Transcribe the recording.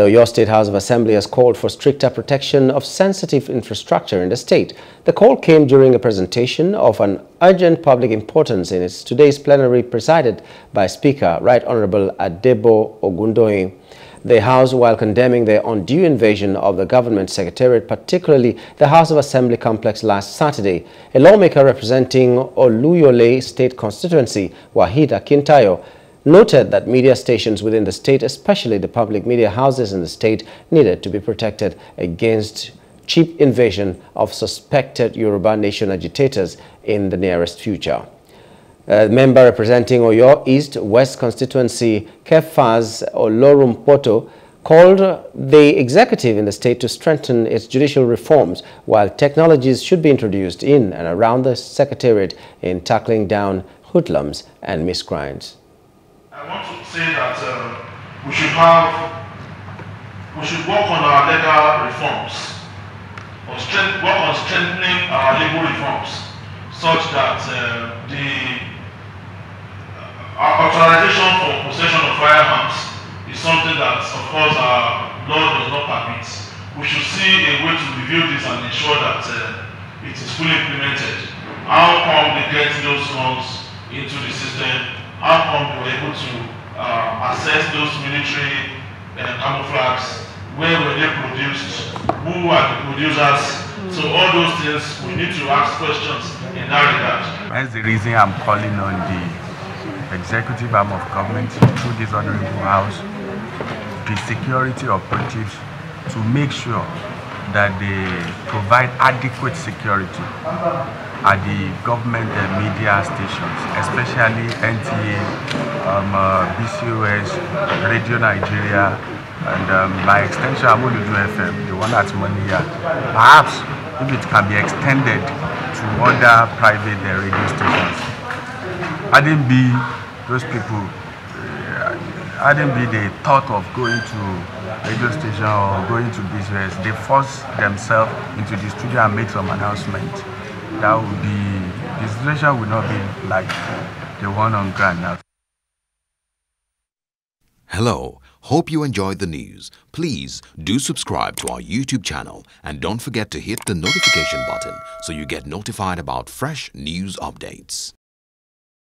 The Oyo State House of Assembly has called for stricter protection of sensitive infrastructure in the state. The call came during a presentation of an urgent public importance in its today's plenary presided by Speaker Right Honorable Adebo Ogundoyin. The House, while condemning the undue invasion of the government secretariat, particularly the House of Assembly complex last Saturday, a lawmaker representing Oluyole State constituency, Wahid Akintayo, noted that media stations within the state, especially the public media houses in the state, needed to be protected against cheap invasion of suspected Yoruba nation agitators in the nearest future. A member representing Oyo East West constituency, Kefaz Olorunpoto, called the executive in the state to strengthen its judicial reforms while technologies should be introduced in and around the secretariat in tackling down hoodlums and miscreants. I want to say that um, we should have, we should work on our legal reforms, or strength, work on strengthening our legal reforms, such that uh, the authorization for possession of firearms is something that, of course, our law does not permit. We should see a way to review this and ensure that uh, it is fully implemented. How come they get those guns into the system? How come we were able to uh, assess those military uh, camouflages? Where were they produced? Who are the producers? So all those things, we need to ask questions in that regard. That's the reason I'm calling on the executive arm of government through this honorable house, the security operatives to make sure that they provide adequate security at the government uh, media stations, especially NTA, um, uh, BCOS, Radio Nigeria, and um, by extension Amuludu FM, the one at Monia. Perhaps if it can be extended to other private uh, radio stations. Didn't be those people uh, I didn't be the thought of going to radio station or going to business. They force themselves into the studio and make some announcement. That would be the situation would not be like the one on ground now. Hello, hope you enjoyed the news. Please do subscribe to our YouTube channel and don't forget to hit the notification button so you get notified about fresh news updates.